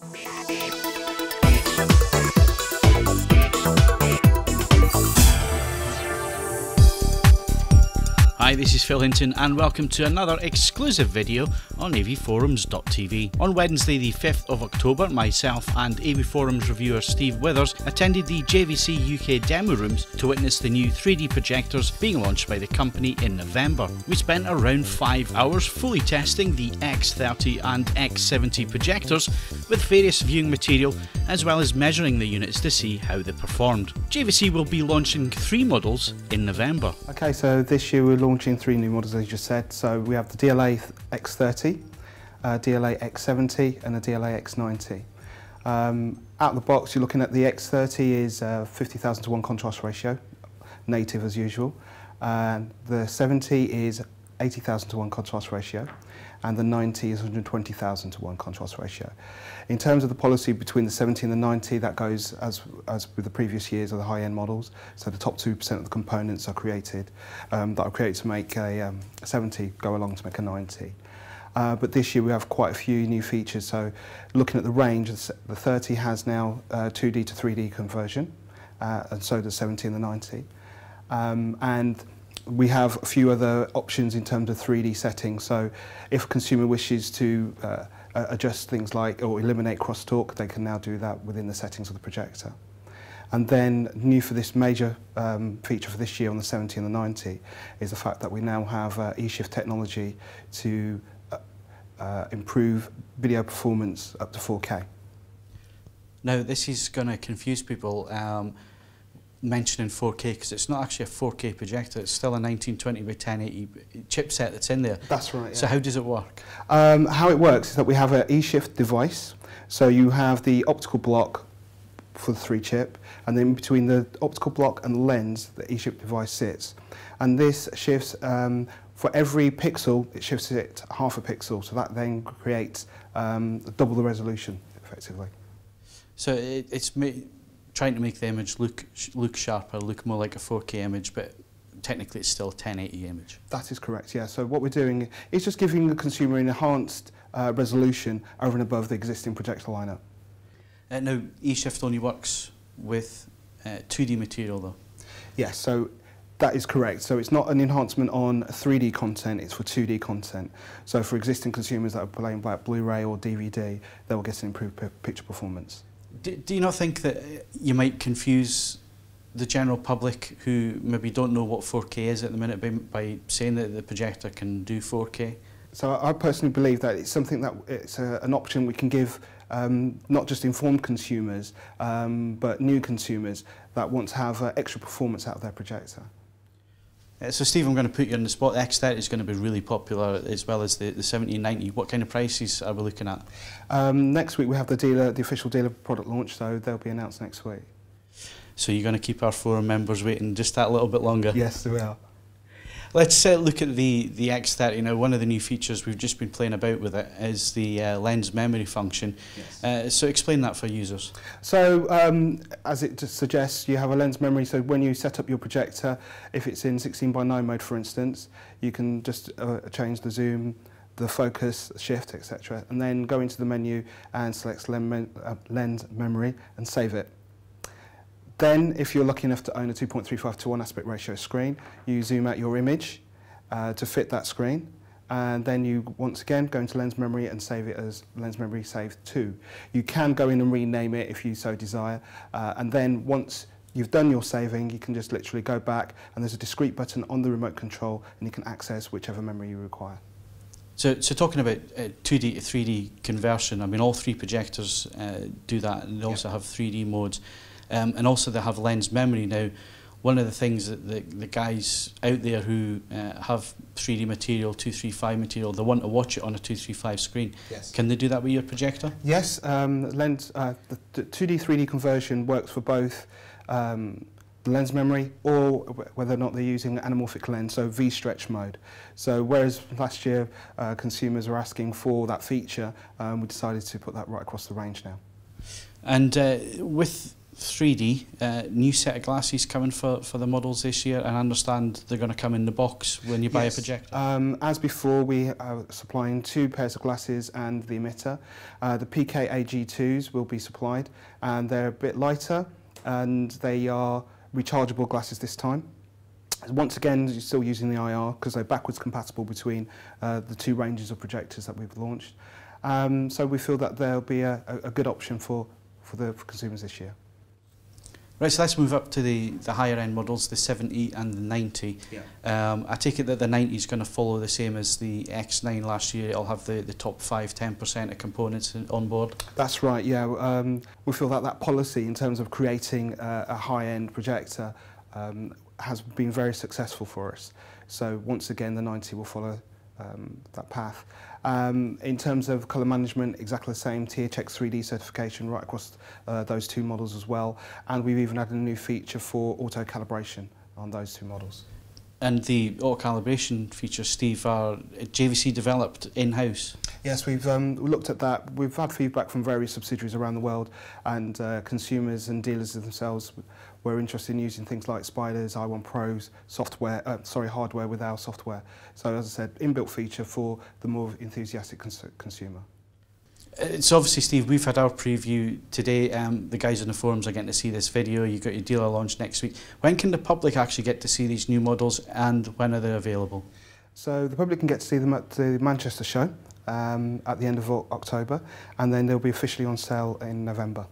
Bye. Hi, this is Phil Hinton, and welcome to another exclusive video on avforums.tv. On Wednesday, the 5th of October, myself and AV Forums reviewer Steve Withers attended the JVC UK demo rooms to witness the new 3D projectors being launched by the company in November. We spent around five hours fully testing the X30 and X70 projectors with various viewing material as well as measuring the units to see how they performed. JVC will be launching three models in November. Okay, so this year we're launching three new models, as you said. So we have the DLA X30, uh, DLA X70, and the DLA X90. Um, out of the box, you're looking at the X30 is uh, 50,000 to 1 contrast ratio, native as usual. And the 70 is 80,000 to 1 contrast ratio and the 90 is 120,000 to 1 contrast ratio. In terms of the policy between the 70 and the 90, that goes as, as with the previous years of the high-end models. So the top 2% of the components are created, um, that are created to make a, um, 70 go along to make a 90. Uh, but this year we have quite a few new features. So looking at the range, the 30 has now uh, 2D to 3D conversion, uh, and so does 70 and the 90. Um, and we have a few other options in terms of 3D settings. So if a consumer wishes to uh, adjust things like or eliminate crosstalk, they can now do that within the settings of the projector. And then new for this major um, feature for this year on the 70 and the 90 is the fact that we now have uh, eShift technology to uh, uh, improve video performance up to 4K. Now, this is going to confuse people. Um, mentioning 4K because it's not actually a 4K projector. It's still a 1920 by 1080 chipset that's in there. That's right. Yeah. So how does it work? Um, how it works is that we have an eShift device. So you have the optical block for the three chip, and then between the optical block and lens, the eShift device sits. And this shifts um, for every pixel, it shifts it half a pixel. So that then creates um, double the resolution, effectively. So it, it's trying to make the image look look sharper, look more like a 4K image, but technically it's still a 1080 image. That is correct, yeah. So what we're doing is just giving the consumer an enhanced uh, resolution over and above the existing projector lineup. Uh, now, eShift only works with uh, 2D material though? Yes, so that is correct. So it's not an enhancement on 3D content, it's for 2D content. So for existing consumers that are playing by Blu-ray or DVD, they will get an improved picture performance. do, do you not think that uh, you might confuse the general public who maybe don't know what 4K is at the minute by, by saying that the projector can do 4K? So I personally believe that it's something that it's a, an option we can give um, not just informed consumers um, but new consumers that want to have uh, extra performance out of their projector. Uh, so Steve, I'm going to put you on the spot. The X30 is going to be really popular as well as the, the 1790. What kind of prices are we looking at? Um, next week we have the dealer, the official dealer product launch, so they'll be announced next week. So you're going to keep our forum members waiting just that little bit longer? Yes, we will. Let's uh, look at the, the X30 now. One of the new features we've just been playing about with it is the uh, lens memory function. Yes. Uh, so explain that for users. So um, as it suggests, you have a lens memory. So when you set up your projector, if it's in 16 by 9 mode, for instance, you can just uh, change the zoom, the focus, shift, etc. And then go into the menu and select lens, uh, lens memory and save it. Then, if you're lucky enough to own a 2.35 to 1 aspect ratio screen, you zoom out your image uh, to fit that screen. And then you, once again, go into lens memory and save it as lens memory save 2. You can go in and rename it if you so desire. Uh, and then once you've done your saving, you can just literally go back and there's a discrete button on the remote control and you can access whichever memory you require. So, so talking about uh, 2D to 3D conversion, I mean, all three projectors uh, do that and they also have 3D modes. Um, and also they have lens memory. Now, one of the things that the, the guys out there who uh, have 3D material, 235 material, they want to watch it on a 235 screen. Yes. Can they do that with your projector? Yes. Um, lens, uh, the, the 2D, 3D conversion works for both um, lens memory or whether or not they're using anamorphic lens, so V-stretch mode. So whereas last year uh, consumers were asking for that feature, um, we decided to put that right across the range now. And uh, with 3D, uh, new set of glasses coming for, for the models this year, and I understand they're going to come in the box when you buy yes. a projector. Um, as before, we are supplying two pairs of glasses and the emitter. Uh, the PK-AG2s will be supplied, and they're a bit lighter, and they are rechargeable glasses this time. Once again, you're still using the IR because they're backwards compatible between uh, the two ranges of projectors that we've launched. Um, so we feel that there'll be a, a, a good option for, for the for consumers this year. Right, so let's move up to the, the higher end models, the 70 and the 90. Yeah. Um, I take it that the 90 is going to follow the same as the X9 last year. It'll have the, the top 5 10% of components on board. That's right, yeah. Um, we feel that that policy in terms of creating a, a high end projector um, has been very successful for us. So once again, the 90 will follow um, that path. Um, in terms of colour management, exactly the same, THX 3D certification right across uh, those two models as well. And we've even added a new feature for auto calibration on those two models. And the auto calibration features, Steve, are JVC developed in-house? Yes, we've um, looked at that. We've had feedback from various subsidiaries around the world and uh, consumers and dealers themselves were interested in using things like Spyders, i1 Pros, software, uh, sorry, hardware with our software. So as I said, inbuilt feature for the more enthusiastic cons consumer. It's obviously, Steve, we've had our preview today. Um, the guys on the forums are getting to see this video. You've got your dealer launch next week. When can the public actually get to see these new models and when are they available? So the public can get to see them at the Manchester show um, at the end of October, and then they'll be officially on sale in November.